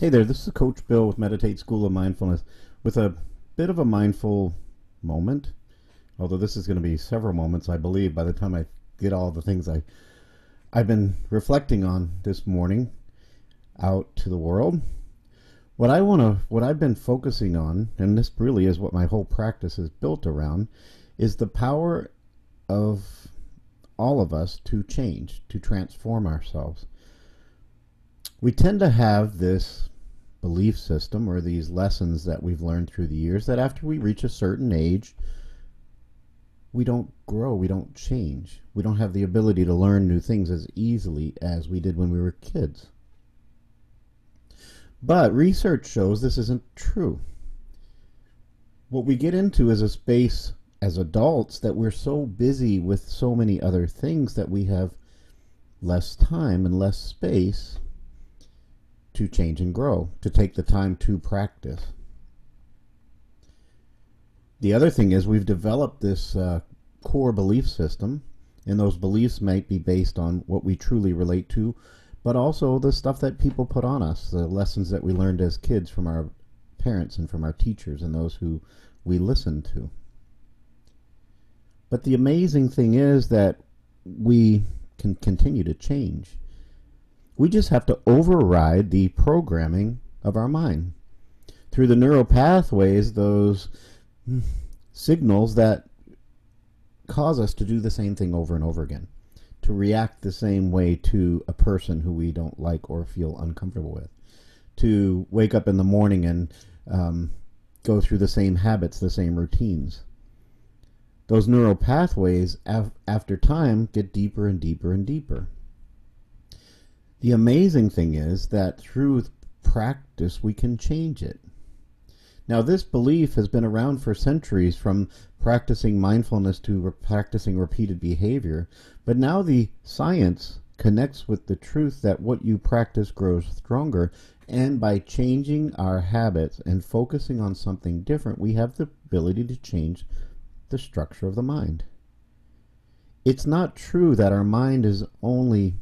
Hey there, this is Coach Bill with Meditate School of Mindfulness with a bit of a mindful moment. Although this is going to be several moments, I believe, by the time I get all the things I I've been reflecting on this morning out to the world. What I want to what I've been focusing on, and this really is what my whole practice is built around, is the power of all of us to change, to transform ourselves we tend to have this belief system or these lessons that we've learned through the years that after we reach a certain age, we don't grow, we don't change. We don't have the ability to learn new things as easily as we did when we were kids. But research shows this isn't true. What we get into is a space as adults that we're so busy with so many other things that we have less time and less space to change and grow, to take the time to practice. The other thing is we've developed this uh, core belief system, and those beliefs might be based on what we truly relate to, but also the stuff that people put on us, the lessons that we learned as kids from our parents and from our teachers and those who we listened to. But the amazing thing is that we can continue to change. We just have to override the programming of our mind through the neural pathways, those signals that cause us to do the same thing over and over again, to react the same way to a person who we don't like or feel uncomfortable with, to wake up in the morning and um, go through the same habits, the same routines. Those neural pathways, af- after time, get deeper and deeper and deeper. The amazing thing is that through practice we can change it. Now, this belief has been around for centuries from practicing mindfulness to re- practicing repeated behavior, but now the science connects with the truth that what you practice grows stronger, and by changing our habits and focusing on something different, we have the ability to change the structure of the mind. It's not true that our mind is only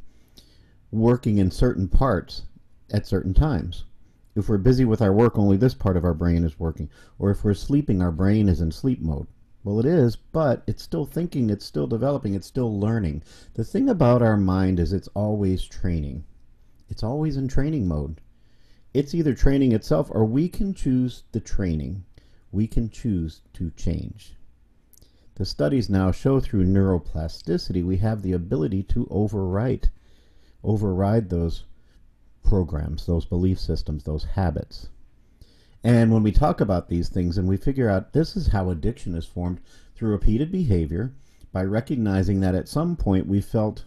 working in certain parts at certain times. If we're busy with our work, only this part of our brain is working. Or if we're sleeping, our brain is in sleep mode. Well, it is, but it's still thinking, it's still developing, it's still learning. The thing about our mind is it's always training. It's always in training mode. It's either training itself or we can choose the training. We can choose to change. The studies now show through neuroplasticity we have the ability to overwrite override those programs, those belief systems, those habits. And when we talk about these things and we figure out this is how addiction is formed through repeated behavior, by recognizing that at some point we felt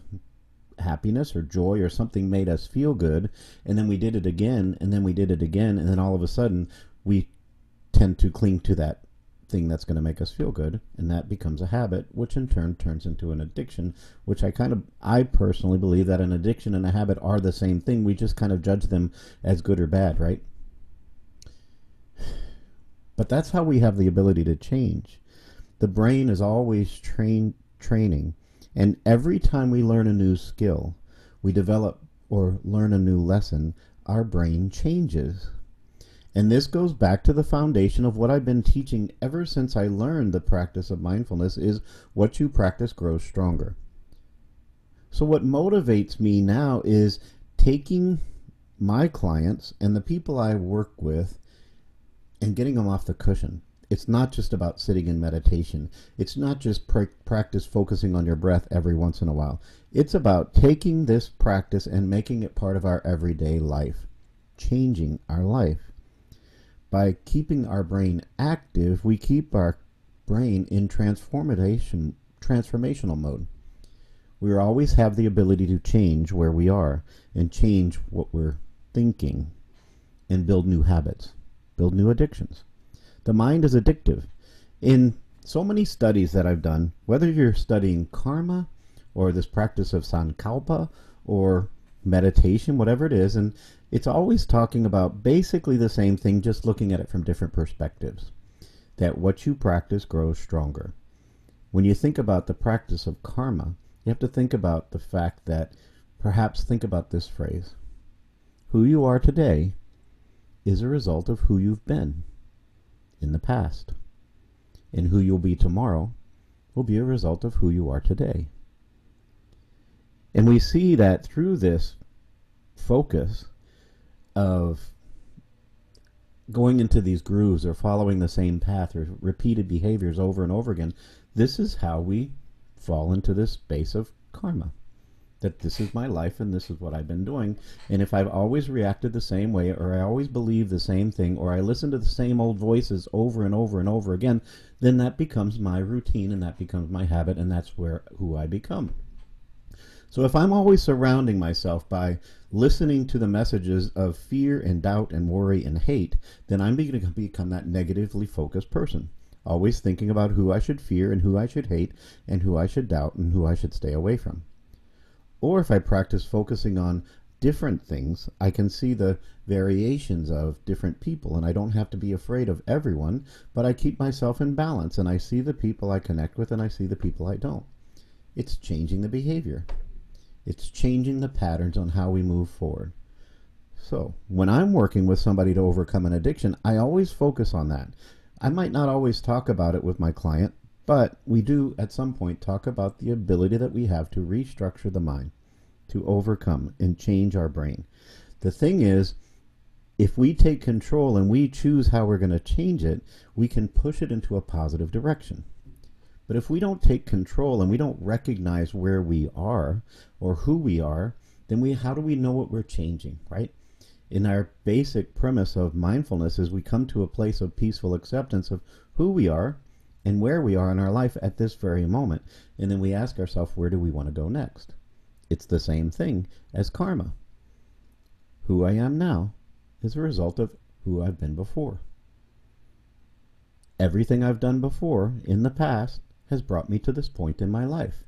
happiness or joy or something made us feel good, and then we did it again, and then we did it again, and then all of a sudden we tend to cling to that thing that's going to make us feel good and that becomes a habit which in turn turns into an addiction which i kind of i personally believe that an addiction and a habit are the same thing. We just kind of judge them as good or bad right? But that's how we have the ability to change. The brain is always train training and every time we learn a new skill we develop or learn a new lesson our brain changes and this goes back to the foundation of what I've been teaching ever since I learned the practice of mindfulness is what you practice grows stronger. So what motivates me now is taking my clients and the people I work with and getting them off the cushion. It's not just about sitting in meditation. It's not just pr- practice focusing on your breath every once in a while. It's about taking this practice and making it part of our everyday life, changing our life by keeping our brain active, we keep our brain in transformation transformational mode. We always have the ability to change where we are and change what we're thinking and build new habits, build new addictions. The mind is addictive. In so many studies that I've done, whether you're studying karma or this practice of sankalpa or meditation, whatever it is, and it's always talking about basically the same thing, just looking at it from different perspectives. That what you practice grows stronger. When you think about the practice of karma, you have to think about the fact that perhaps think about this phrase Who you are today is a result of who you've been in the past. And who you'll be tomorrow will be a result of who you are today. And we see that through this focus of going into these grooves or following the same path or repeated behaviors over and over again, this is how we fall into this space of karma. That this is my life and this is what I've been doing. And if I've always reacted the same way, or I always believe the same thing, or I listen to the same old voices over and over and over again, then that becomes my routine and that becomes my habit, and that's where who I become. So if I'm always surrounding myself by listening to the messages of fear and doubt and worry and hate, then I'm going to become that negatively focused person. Always thinking about who I should fear and who I should hate and who I should doubt and who I should stay away from. Or if I practice focusing on different things, I can see the variations of different people and I don't have to be afraid of everyone, but I keep myself in balance and I see the people I connect with and I see the people I don't. It's changing the behavior. It's changing the patterns on how we move forward. So, when I'm working with somebody to overcome an addiction, I always focus on that. I might not always talk about it with my client, but we do at some point talk about the ability that we have to restructure the mind, to overcome and change our brain. The thing is, if we take control and we choose how we're going to change it, we can push it into a positive direction. But if we don't take control and we don't recognize where we are or who we are, then we how do we know what we're changing, right? In our basic premise of mindfulness is we come to a place of peaceful acceptance of who we are and where we are in our life at this very moment. And then we ask ourselves, where do we want to go next? It's the same thing as karma. Who I am now is a result of who I've been before. Everything I've done before in the past has brought me to this point in my life.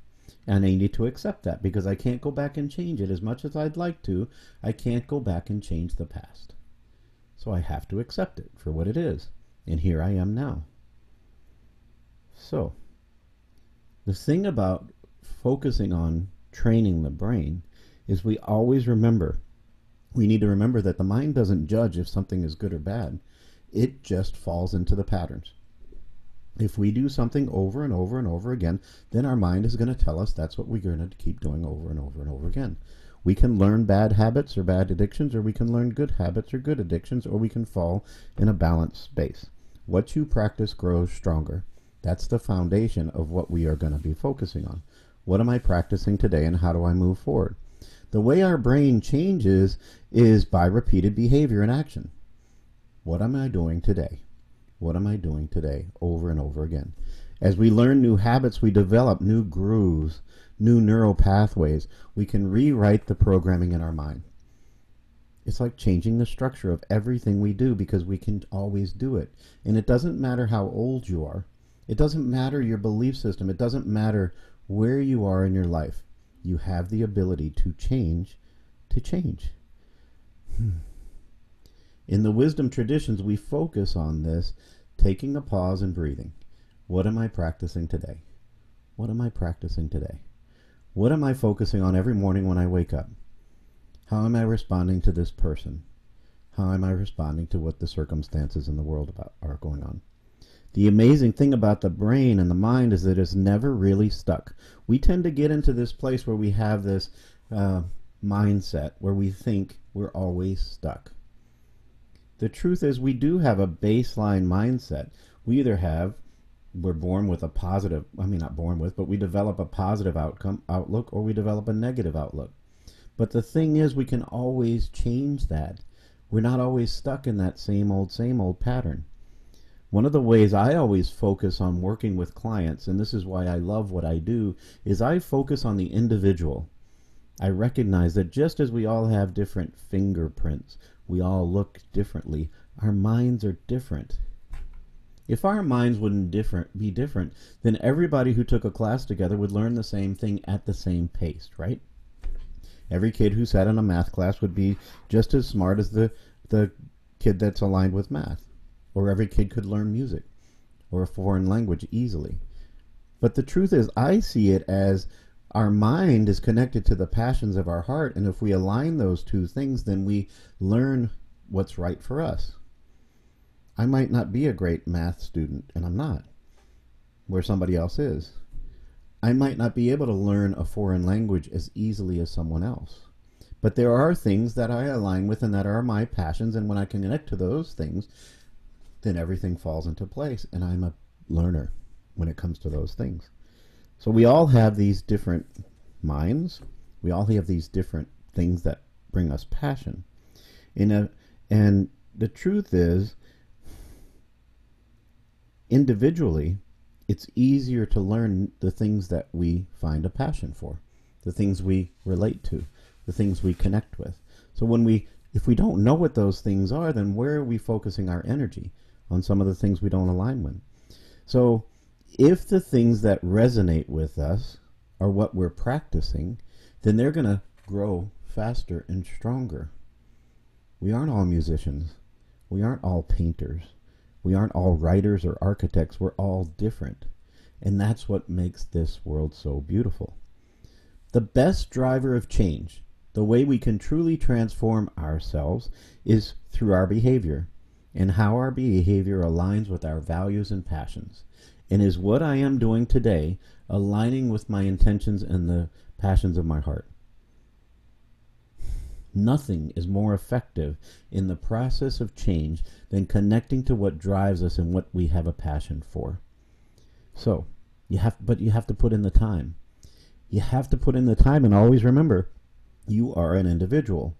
And I need to accept that because I can't go back and change it as much as I'd like to. I can't go back and change the past. So I have to accept it for what it is. And here I am now. So, the thing about focusing on training the brain is we always remember, we need to remember that the mind doesn't judge if something is good or bad. It just falls into the patterns. If we do something over and over and over again, then our mind is going to tell us that's what we're going to keep doing over and over and over again. We can learn bad habits or bad addictions, or we can learn good habits or good addictions, or we can fall in a balanced space. What you practice grows stronger. That's the foundation of what we are going to be focusing on. What am I practicing today and how do I move forward? The way our brain changes is by repeated behavior and action. What am I doing today? What am I doing today? Over and over again. As we learn new habits, we develop new grooves, new neural pathways. We can rewrite the programming in our mind. It's like changing the structure of everything we do because we can always do it. And it doesn't matter how old you are. It doesn't matter your belief system. It doesn't matter where you are in your life. You have the ability to change to change. Hmm. In the wisdom traditions, we focus on this, taking a pause and breathing. What am I practicing today? What am I practicing today? What am I focusing on every morning when I wake up? How am I responding to this person? How am I responding to what the circumstances in the world about are going on? The amazing thing about the brain and the mind is that it's never really stuck. We tend to get into this place where we have this uh, mindset where we think we're always stuck. The truth is, we do have a baseline mindset. We either have, we're born with a positive, I mean, not born with, but we develop a positive outcome outlook or we develop a negative outlook. But the thing is, we can always change that. We're not always stuck in that same old, same old pattern. One of the ways I always focus on working with clients, and this is why I love what I do, is I focus on the individual. I recognize that just as we all have different fingerprints, we all look differently. Our minds are different. If our minds wouldn't different be different, then everybody who took a class together would learn the same thing at the same pace, right? Every kid who sat in a math class would be just as smart as the the kid that's aligned with math. Or every kid could learn music or a foreign language easily. But the truth is I see it as our mind is connected to the passions of our heart and if we align those two things then we learn what's right for us. I might not be a great math student, and I'm not, where somebody else is. I might not be able to learn a foreign language as easily as someone else. But there are things that I align with and that are my passions, and when I can connect to those things, then everything falls into place, and I'm a learner when it comes to those things. So we all have these different minds. We all have these different things that bring us passion. In a, and the truth is, individually, it's easier to learn the things that we find a passion for, the things we relate to, the things we connect with. So when we if we don't know what those things are, then where are we focusing our energy on some of the things we don't align with? So if the things that resonate with us are what we're practicing, then they're going to grow faster and stronger. We aren't all musicians. We aren't all painters. We aren't all writers or architects. We're all different. And that's what makes this world so beautiful. The best driver of change, the way we can truly transform ourselves, is through our behavior and how our behavior aligns with our values and passions. And is what I am doing today aligning with my intentions and the passions of my heart? Nothing is more effective in the process of change than connecting to what drives us and what we have a passion for. So, you have but you have to put in the time. You have to put in the time and always remember you are an individual.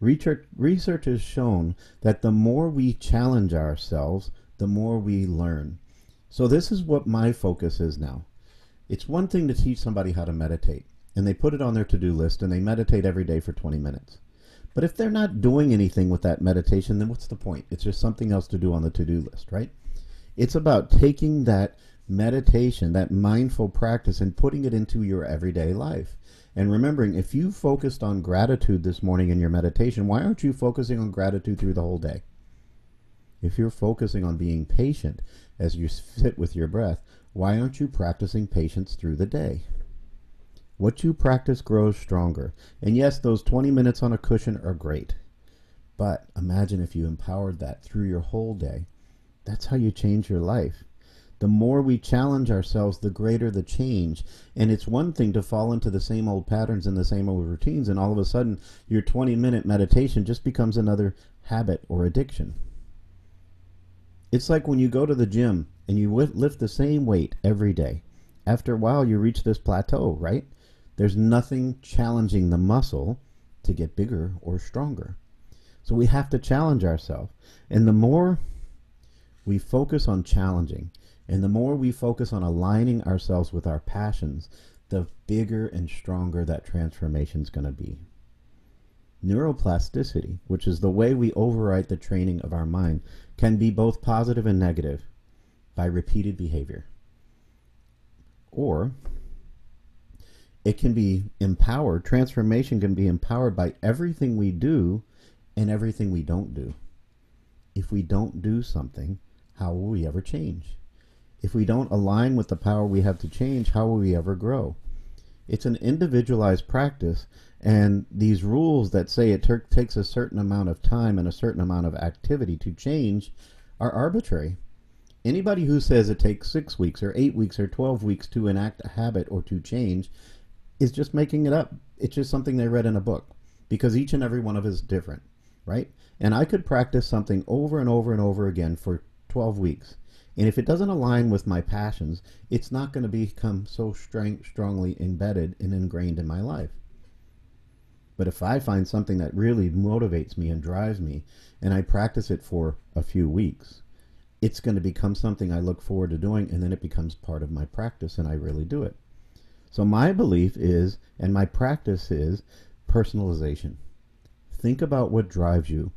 Research, research has shown that the more we challenge ourselves, the more we learn. So this is what my focus is now. It's one thing to teach somebody how to meditate, and they put it on their to-do list and they meditate every day for 20 minutes. But if they're not doing anything with that meditation, then what's the point? It's just something else to do on the to-do list, right? It's about taking that meditation, that mindful practice, and putting it into your everyday life. And remembering, if you focused on gratitude this morning in your meditation, why aren't you focusing on gratitude through the whole day? If you're focusing on being patient as you sit with your breath, why aren't you practicing patience through the day? What you practice grows stronger. And yes, those 20 minutes on a cushion are great. But imagine if you empowered that through your whole day. That's how you change your life. The more we challenge ourselves, the greater the change. And it's one thing to fall into the same old patterns and the same old routines, and all of a sudden your 20 minute meditation just becomes another habit or addiction. It's like when you go to the gym and you lift the same weight every day. After a while, you reach this plateau, right? There's nothing challenging the muscle to get bigger or stronger. So we have to challenge ourselves. And the more we focus on challenging, and the more we focus on aligning ourselves with our passions, the bigger and stronger that transformation is going to be. Neuroplasticity, which is the way we overwrite the training of our mind, can be both positive and negative by repeated behavior. Or it can be empowered, transformation can be empowered by everything we do and everything we don't do. If we don't do something, how will we ever change? If we don't align with the power we have to change, how will we ever grow? It's an individualized practice, and these rules that say it ter- takes a certain amount of time and a certain amount of activity to change are arbitrary. Anybody who says it takes six weeks or eight weeks or 12 weeks to enact a habit or to change is just making it up. It's just something they read in a book because each and every one of us is different, right? And I could practice something over and over and over again for 12 weeks and if it doesn't align with my passions, it's not going to become so strong, strongly embedded and ingrained in my life. But if I find something that really motivates me and drives me, and I practice it for a few weeks, it's going to become something I look forward to doing, and then it becomes part of my practice, and I really do it. So my belief is, and my practice is, personalization. Think about what drives you.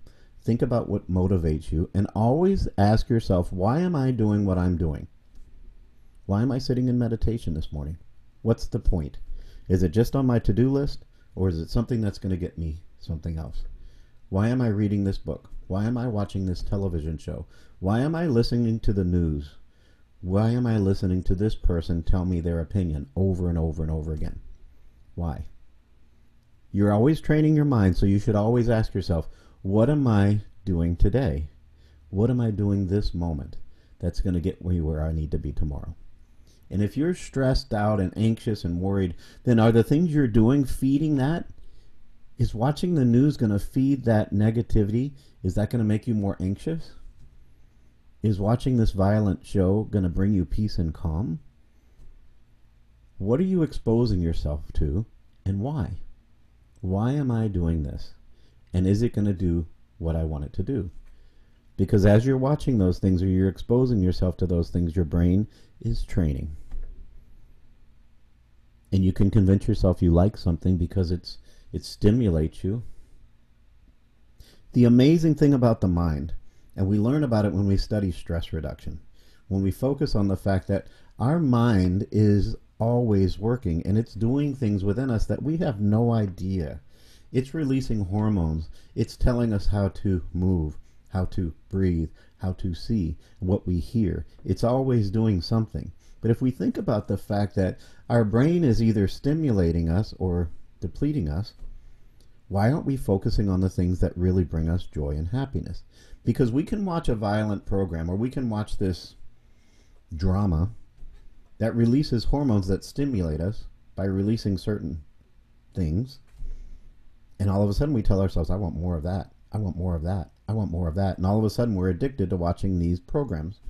Think about what motivates you and always ask yourself, why am I doing what I'm doing? Why am I sitting in meditation this morning? What's the point? Is it just on my to do list or is it something that's going to get me something else? Why am I reading this book? Why am I watching this television show? Why am I listening to the news? Why am I listening to this person tell me their opinion over and over and over again? Why? You're always training your mind, so you should always ask yourself, what am I doing today? What am I doing this moment that's going to get me where I need to be tomorrow? And if you're stressed out and anxious and worried, then are the things you're doing feeding that? Is watching the news going to feed that negativity? Is that going to make you more anxious? Is watching this violent show going to bring you peace and calm? What are you exposing yourself to and why? Why am I doing this? And is it going to do what I want it to do? Because as you're watching those things or you're exposing yourself to those things, your brain is training. And you can convince yourself you like something because it's it stimulates you. The amazing thing about the mind, and we learn about it when we study stress reduction, when we focus on the fact that our mind is always working and it's doing things within us that we have no idea. It's releasing hormones. It's telling us how to move, how to breathe, how to see, what we hear. It's always doing something. But if we think about the fact that our brain is either stimulating us or depleting us, why aren't we focusing on the things that really bring us joy and happiness? Because we can watch a violent program or we can watch this drama that releases hormones that stimulate us by releasing certain things. And all of a sudden we tell ourselves, I want more of that. I want more of that. I want more of that. And all of a sudden we're addicted to watching these programs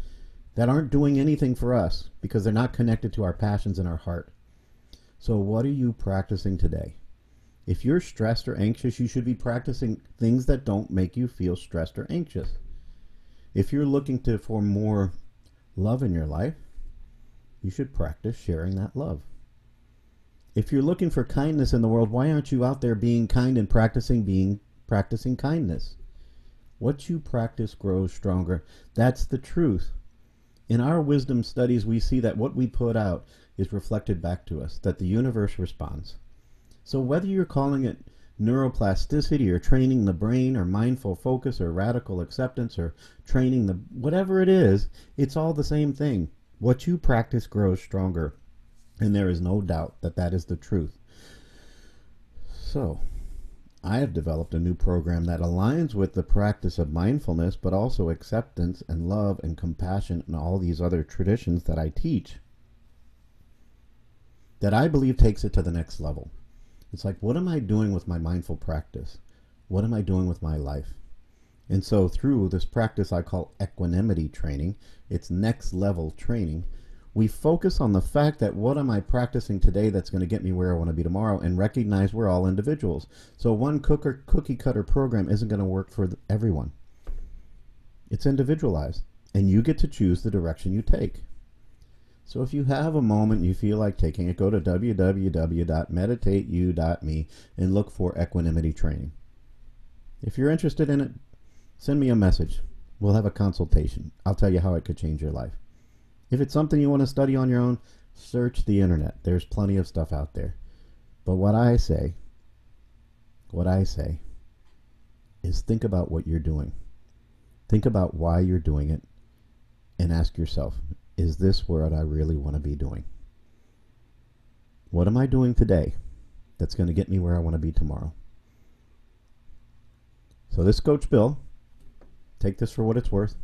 that aren't doing anything for us because they're not connected to our passions and our heart. So, what are you practicing today? If you're stressed or anxious, you should be practicing things that don't make you feel stressed or anxious. If you're looking to for more love in your life, you should practice sharing that love. If you're looking for kindness in the world, why aren't you out there being kind and practicing being practicing kindness? What you practice grows stronger. That's the truth. In our wisdom studies, we see that what we put out is reflected back to us, that the universe responds. So whether you're calling it neuroplasticity or training the brain or mindful focus or radical acceptance or training the whatever it is, it's all the same thing. What you practice grows stronger. And there is no doubt that that is the truth. So, I have developed a new program that aligns with the practice of mindfulness, but also acceptance and love and compassion and all these other traditions that I teach that I believe takes it to the next level. It's like, what am I doing with my mindful practice? What am I doing with my life? And so, through this practice I call equanimity training, it's next level training. We focus on the fact that what am I practicing today that's going to get me where I want to be tomorrow and recognize we're all individuals. So, one cooker, cookie cutter program isn't going to work for everyone, it's individualized, and you get to choose the direction you take. So if you have a moment you feel like taking it, go to www.meditateyou.me and look for equanimity training. If you're interested in it, send me a message. We'll have a consultation. I'll tell you how it could change your life. If it's something you want to study on your own, search the internet. There's plenty of stuff out there. But what I say, what I say, is think about what you're doing. Think about why you're doing it and ask yourself, is this what I really want to be doing? What am I doing today that's going to get me where I want to be tomorrow? So, this Coach Bill, take this for what it's worth,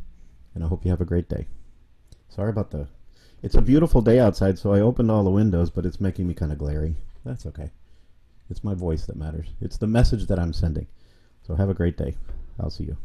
and I hope you have a great day. Sorry about the. It's a beautiful day outside, so I opened all the windows, but it's making me kind of glary. That's okay. It's my voice that matters. It's the message that I'm sending. So, have a great day. I'll see you.